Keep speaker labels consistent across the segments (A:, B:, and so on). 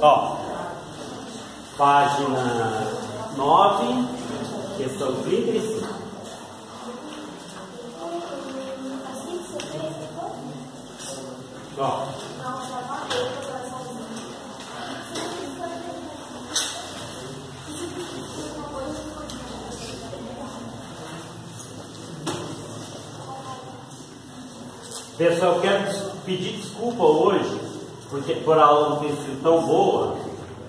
A: Ó, página 9, questão 35. Ó. Pessoal, quero pedir desculpa hoje porque por a aula ter sido tão boa.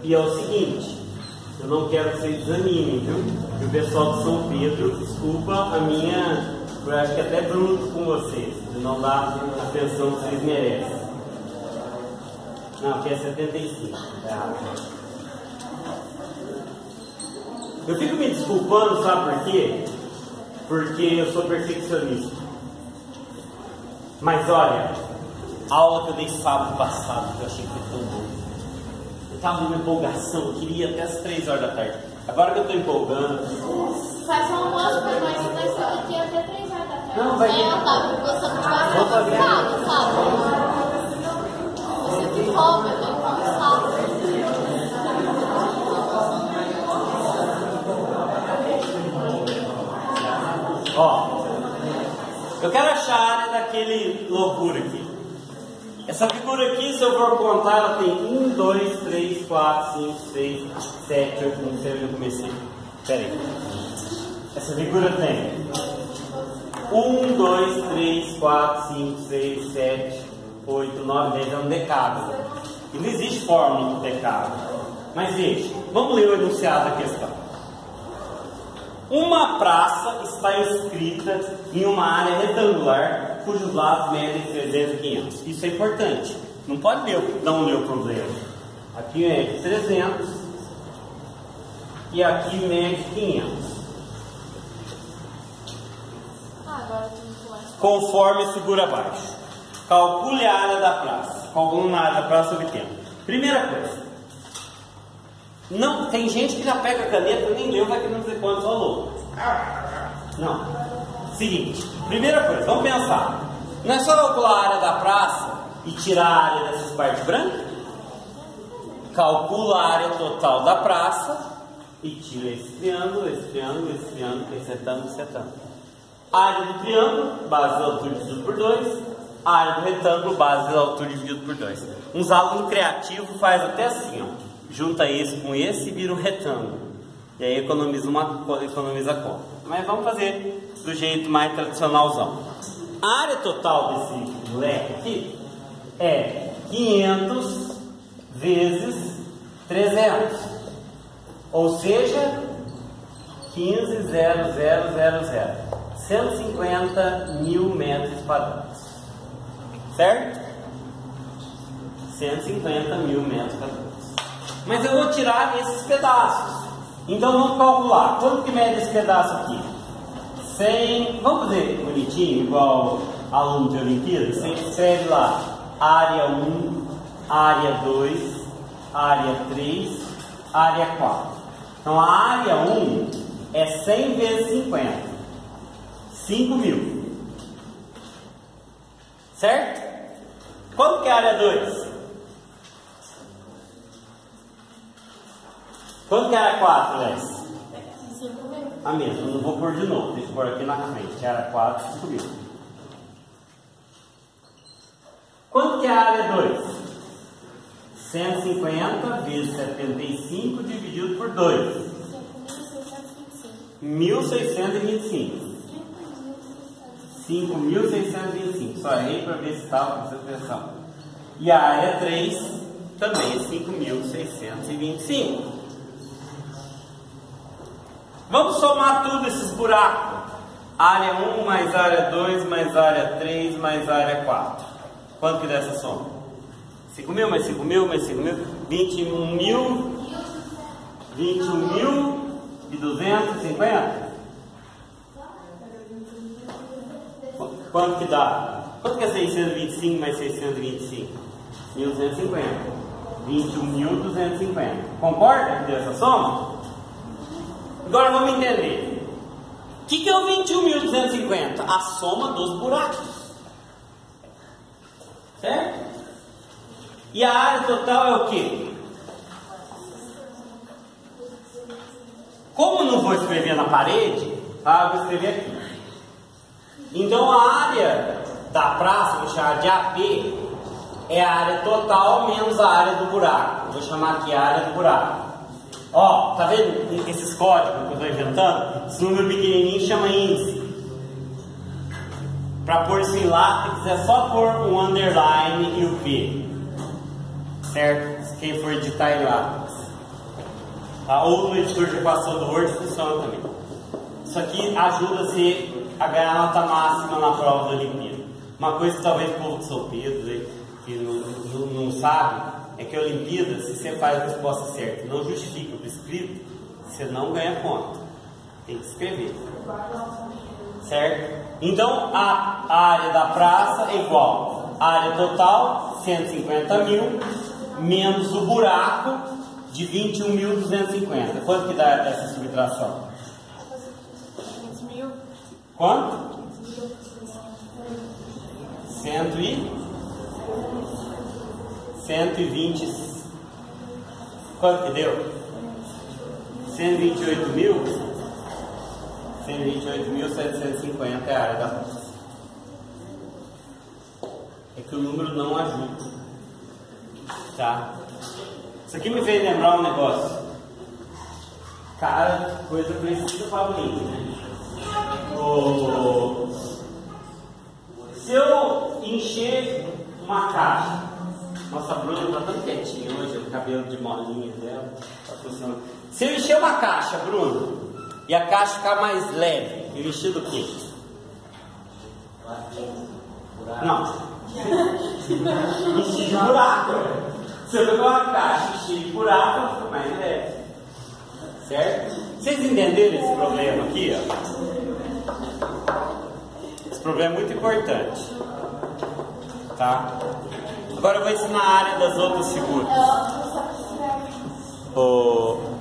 A: E é o seguinte, eu não quero que vocês desanimem, viu? E o pessoal de São Pedro, desculpa a minha, eu acho que até bruto com vocês, de não dar a atenção que vocês merecem. Não, aqui é 75, é errado. Eu fico me desculpando, sabe por quê? Porque eu sou perfeccionista. Mas olha, aula que eu dei sábado passado, que eu achei que foi tão boa. Eu estava numa empolgação, eu queria até as 3 horas da tarde. Agora que eu estou empolgando.
B: Faz um almoço pra nós e nós aqui até 3 horas da tarde.
A: Não, vai
B: É, Otávio, você não vai
A: fazer.
B: sábado, sábado. Você tem fome, eu tenho fome sábado.
A: Ó, eu quero achar a área daquele loucura aqui. Essa figura aqui, se eu for contar, ela tem 1, 2, 3, 4, 5, 6, 7, 8, não sei onde eu comecei. Pera. Essa figura tem 1, 2, 3, 4, 5, 6, 7, 8, 9, 10, é um decágono. E não existe fórmula do decágono. Mas veja, vamos ler o enunciado da questão. Uma praça está inscrita em uma área retangular cujos lados medem 300 e 500. Isso é importante. Não pode ler, não ler o problema. Aqui mede 300 e aqui mede 500.
B: Ah.
A: Conforme a figura abaixo. Calcule a área da praça. Calcule na área da praça obtendo. Primeira coisa. Não, tem gente que já pega a caneta e nem leu, vai querendo dizer quantos falou. Não. Seguinte, primeira coisa, vamos pensar. Não é só calcular a área da praça e tirar a área dessas partes brancas? Calcula a área total da praça e tira esse triângulo, esse triângulo, esse triângulo, esse retângulo, esse retângulo. Área do triângulo, base da altura dividido por 2. Área do retângulo, base da altura dividido por 2. Uns alunos criativos faz até assim, ó. Junta esse com esse e vira um retângulo. E aí economiza uma economiza a conta. Mas vamos fazer do jeito mais tradicionalzão. A área total desse moleque aqui é 500 vezes 300. Ou seja, 15,0000. 150 mil metros quadrados. Certo? 150 mil metros quadrados. Mas eu vou tirar esses pedaços. Então vamos calcular. Quanto que mede esse pedaço aqui? 100. Vamos fazer bonitinho, igual aluno de Olimpíada? Você escreve lá área 1, área 2, área 3, área 4. Então a área 1 é 100 vezes 50. 5 mil. Certo? Quanto que é a área 2? Quanto que é a área 4, Léo?
B: 5 mil.
A: A mesma, não vou pôr de novo, deixa eu pôr aqui na frente. Área 4, 5 mil. Quanto que é a área 2? 150 vezes 75 dividido por 2.
B: 5.625.
A: 1.625. 5.625. Só errei para ver se estava com atenção. E a área 3 também é 5.625. Vamos somar tudo esses buracos. Área 1 mais área 2 mais área 3 mais área 4. Quanto que dá essa soma? 5 mil mais 5 mil mais 5 mil? 21 mil. 21 mil e 250? Quanto que dá? Quanto que é 625 mais 625? 1250. 21.250. Concorda que deu essa soma? Agora vamos entender. O que, que é o 21.250? A soma dos buracos. Certo? E a área total é o quê? Como não vou escrever na parede, ah, vou escrever aqui. Então a área da praça, vou chamar de AP, é a área total menos a área do buraco. Vou chamar aqui a área do buraco. Ó, tá vendo esses códigos que eu estou inventando? Esse número pequenininho chama índice. Para pôr isso em lápis é só pôr um underline e o P. Certo? Quem for editar em lápis. Tá? Editor de equação do Word funciona também. Isso aqui ajuda-se a ganhar nota máxima na prova da Olimpíada. Uma coisa que talvez o povo de São Pedro que não, não, não sabe é que a Olimpíada, se você faz a resposta certa não justifica o escrito, você não ganha ponto. Tem que escrever. Certo? Então a, área da praça é igual a área total, 150 mil, menos o buraco de 21.250. Quanto que dá essa subtração?
B: 500 mil.
A: Quanto? 100 e 120. Quanto que deu? 128 mil? 128.750 é a área da praça. É que o número não ajuda. Tá? Isso aqui me fez lembrar um negócio. Cara, coisa conhecida Paulinho, né? O... Se eu encher uma caixa, nossa Bruna tá tão quietinha hoje, o cabelo de molinha dela, tá funcionando. Se eu encher uma caixa, Bruno, e a caixa ficar mais leve, eu encher do quê? Não. encher de buraco. Se eu pegar uma caixa e encher de buraco, ela fica mais leve. Certo? Vocês entenderam esse problema aqui? Ó? Esse problema é muito importante. Tá? Agora eu vou ensinar a área das outras figuras. O...